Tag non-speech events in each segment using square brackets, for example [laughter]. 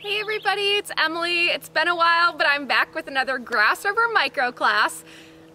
Hey everybody, it's Emily. It's been a while, but I'm back with another Grass River micro class.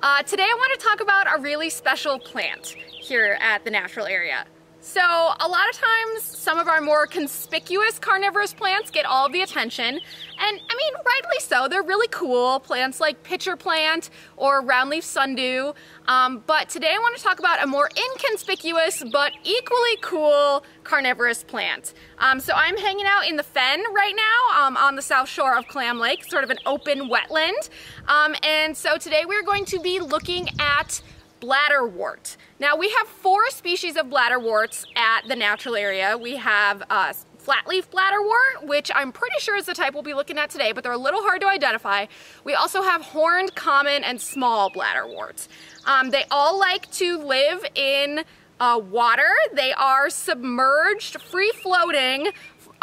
Uh, today I want to talk about a really special plant here at the natural area. So a lot of times some of our more conspicuous carnivorous plants get all the attention. And I mean rightly so they're really cool. Plants like pitcher plant or roundleaf sundew. Um, but today I want to talk about a more inconspicuous but equally cool carnivorous plant. Um, so I'm hanging out in the fen right now um, on the south shore of Clam Lake sort of an open wetland. Um, and so today we're going to be looking at bladderwort. Now we have four species of bladderworts at the natural area. We have uh, flatleaf bladderwort, which I'm pretty sure is the type we'll be looking at today, but they're a little hard to identify. We also have horned, common, and small bladderworts. Um, they all like to live in uh, water. They are submerged, free-floating,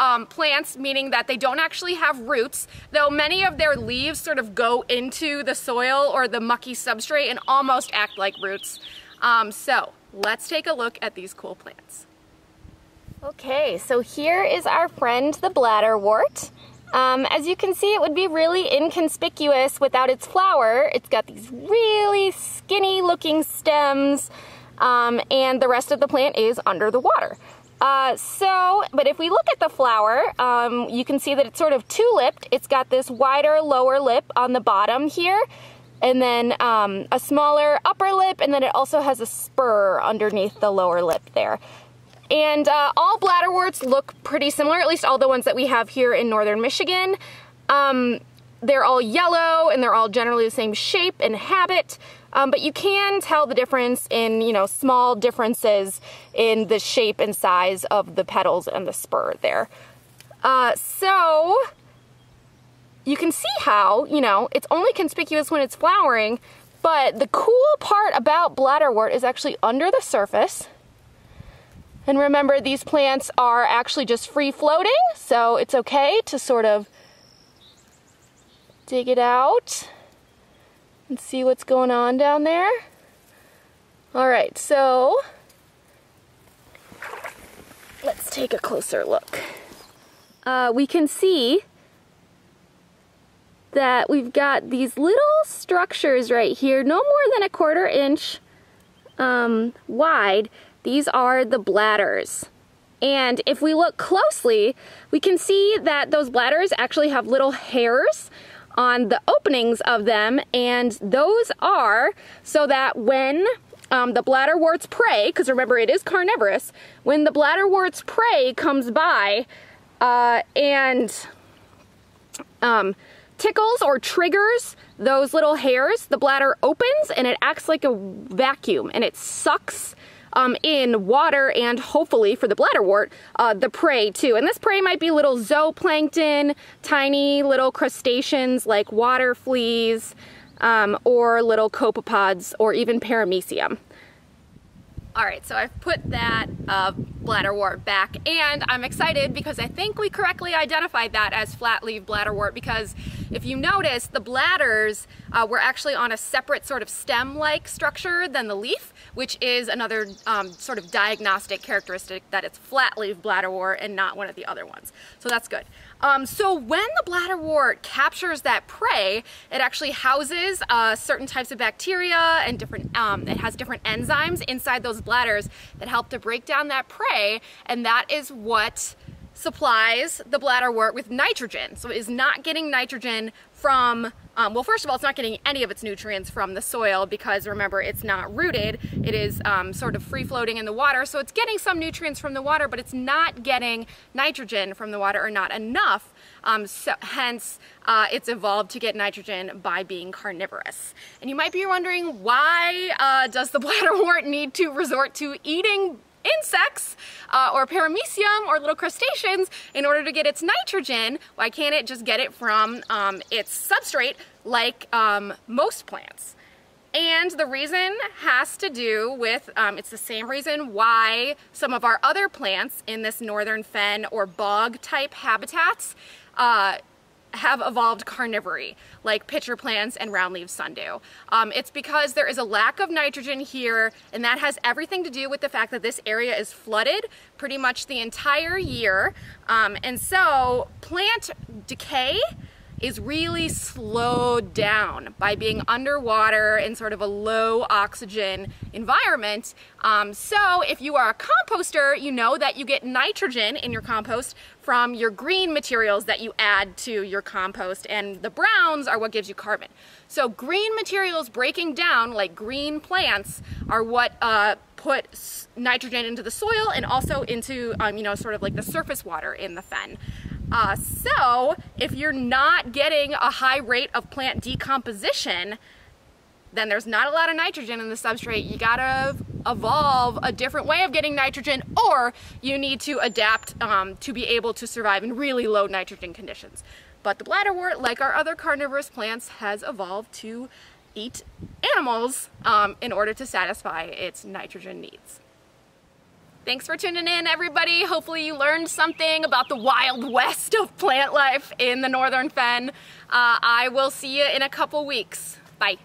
um, plants, meaning that they don't actually have roots, though many of their leaves sort of go into the soil or the mucky substrate and almost act like roots. Um, so let's take a look at these cool plants. Okay, so here is our friend the bladderwort. Um, as you can see, it would be really inconspicuous without its flower. It's got these really skinny looking stems, um, and the rest of the plant is under the water. Uh, so, but if we look at the flower, um, you can see that it's sort of two-lipped. It's got this wider lower lip on the bottom here, and then um, a smaller upper lip, and then it also has a spur underneath the lower lip there. And uh, all bladderworts look pretty similar, at least all the ones that we have here in northern Michigan. Um, they're all yellow, and they're all generally the same shape and habit. Um, but you can tell the difference in, you know, small differences in the shape and size of the petals and the spur there. Uh, so you can see how, you know, it's only conspicuous when it's flowering, but the cool part about bladderwort is actually under the surface. And remember, these plants are actually just free floating, so it's okay to sort of dig it out and see what's going on down there. All right, so let's take a closer look. Uh, we can see that we've got these little structures right here, no more than a quarter inch um, wide. These are the bladders. And if we look closely, we can see that those bladders actually have little hairs on the openings of them and those are so that when um, the bladderwort's prey, because remember it is carnivorous, when the bladderwort's prey comes by uh, and um, tickles or triggers those little hairs, the bladder opens and it acts like a vacuum and it sucks um, in water and hopefully for the bladderwort, uh, the prey too. And this prey might be little zooplankton, tiny little crustaceans like water fleas, um, or little copepods or even paramecium. All right, so I've put that uh, bladderwort back and I'm excited because I think we correctly identified that as flat leaf bladderwort because if you notice, the bladders uh, were actually on a separate sort of stem-like structure than the leaf, which is another um, sort of diagnostic characteristic that it's flat leaf bladderwort and not one of the other ones. So that's good. Um, so when the bladderwort captures that prey, it actually houses uh, certain types of bacteria and different, um, it has different enzymes inside those bladders that help to break down that prey, and that is what supplies the bladderwort with nitrogen. So it is not getting nitrogen from, um, well, first of all, it's not getting any of its nutrients from the soil because remember, it's not rooted. It is um, sort of free floating in the water. So it's getting some nutrients from the water, but it's not getting nitrogen from the water or not enough. Um, so hence, uh, it's evolved to get nitrogen by being carnivorous. And you might be wondering, why uh, does the [laughs] bladderwort need to resort to eating insects uh, or paramecium or little crustaceans in order to get its nitrogen, why can't it just get it from um, its substrate like um, most plants? And the reason has to do with, um, it's the same reason why some of our other plants in this northern fen or bog type habitats uh, have evolved carnivory, like pitcher plants and roundleaf sundew. Um, it's because there is a lack of nitrogen here, and that has everything to do with the fact that this area is flooded pretty much the entire year. Um, and so plant decay is really slowed down by being underwater in sort of a low oxygen environment. Um, so if you are a composter, you know that you get nitrogen in your compost from your green materials that you add to your compost and the browns are what gives you carbon. So green materials breaking down like green plants are what uh, put nitrogen into the soil and also into, um, you know, sort of like the surface water in the fen. Uh, so if you're not getting a high rate of plant decomposition, then there's not a lot of nitrogen in the substrate. You gotta evolve a different way of getting nitrogen or you need to adapt um, to be able to survive in really low nitrogen conditions. But the bladderwort, like our other carnivorous plants, has evolved to eat animals um, in order to satisfy its nitrogen needs. Thanks for tuning in, everybody. Hopefully you learned something about the wild west of plant life in the Northern Fen. Uh, I will see you in a couple weeks. Bye.